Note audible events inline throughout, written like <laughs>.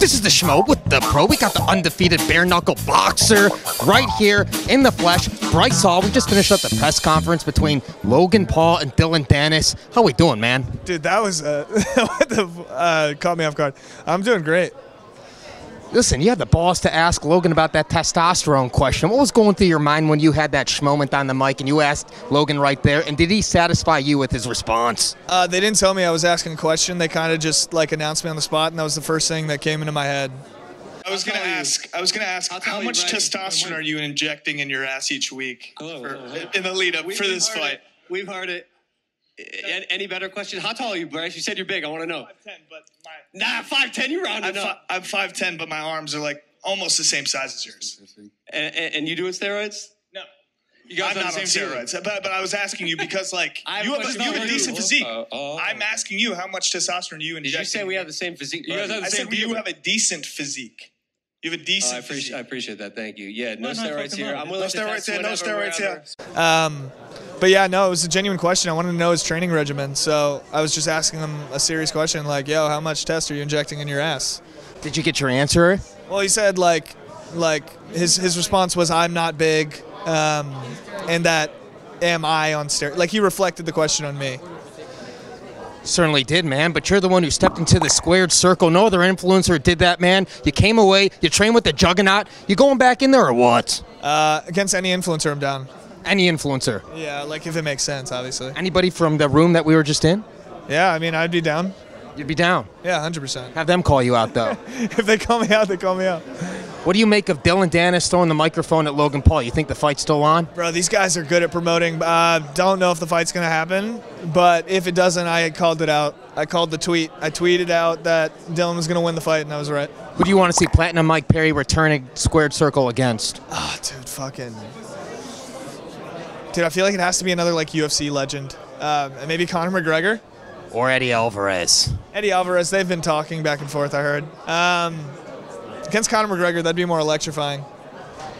This is the Schmo with the Pro. We got the undefeated bare knuckle boxer right here in the flesh. Bryce Hall. We just finished up the press conference between Logan Paul and Dillon Danis. How we doing, man? Dude, that was uh, <laughs> uh, caught me off guard. I'm doing great. Listen, you had the balls to ask Logan about that testosterone question. What was going through your mind when you had that schmoment on the mic and you asked Logan right there? And did he satisfy you with his response? Uh, they didn't tell me I was asking a question. They kind of just like announced me on the spot, and that was the first thing that came into my head. I was gonna ask. I was gonna ask. How much Brad, testosterone are you injecting in your ass each week Hello, for- hello, hello. in the lead up We- for this fight? it. We've heard it. A- Any better question? How tall are you, Bryce? You said you're big. I want to know. Ten, but my Nah, five ten. You rounded I'm, up. fi- I'm five ten, but my arms are like almost the same size as yours. And, and, and you doing steroids? No, You guys I'm not the on steroids. But but I was asking you because like <laughs> I have you a have a, question you have a for you. decent physique. Uh, oh. I'm asking you how much testosterone you Did inject. you say we have the same physique? You guys have the I same said you have a decent physique. You have a Oh, decent I, appreciate. I appreciate that. Thank you. Yeah, no, No, no, steroids here. no. I'm willing No to steroids here, no whatever, steroids wherever. Um, but yeah, no, it was a genuine question. I wanted to know his training regimen, so I was just asking him a serious question, like, "Yo, how much test are you injecting in your ass?" Did you get your answer? Well, he said like, like his his response was, "I'm not big," um, and that am I on steroids? Like he reflected the question on me. Certainly did, man. But you're the one who stepped into the squared circle. No other influencer did that, man. You came away, you trained with the juggernaut. You going back in there or what? Uh, against any influencer, I'm down. Any influencer. Yeah, like if it makes sense, obviously. Anybody from the room that we were just in? Yeah, I mean, I'd be down. You'd be down. Yeah, hundred percent. Have them call you out, though. <laughs> If they call me out, they call me out. What do you make of Dillon Danis throwing the microphone at Logan Paul? You think the fight's still on? Bro, these guys are good at promoting. Uh, don't know if the fight's gonna happen, but if it doesn't, I called it out. I called the tweet. I tweeted out that Dillon was gonna win the fight, and I was right. Who do you want to see Platinum Mike Perry return a squared circle against? Ah, dude, fucking. Dude, I feel like it has to be another like UFC legend. Uh, maybe Conor McGregor, Or Eddie Alvarez? Eddie Alvarez. They've been talking back and forth. I heard. Um, against Conor McGregor, that'd be more electrifying.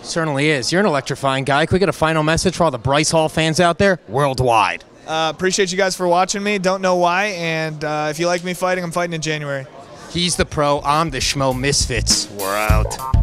Certainly is. You're an electrifying guy. Can we get a final message for all the Bryce Hall fans out there worldwide? Uh, appreciate you guys for watching me. Don't know why, and uh, if you like me fighting, I'm fighting in January. He's the pro. I'm the schmo misfits. We're out.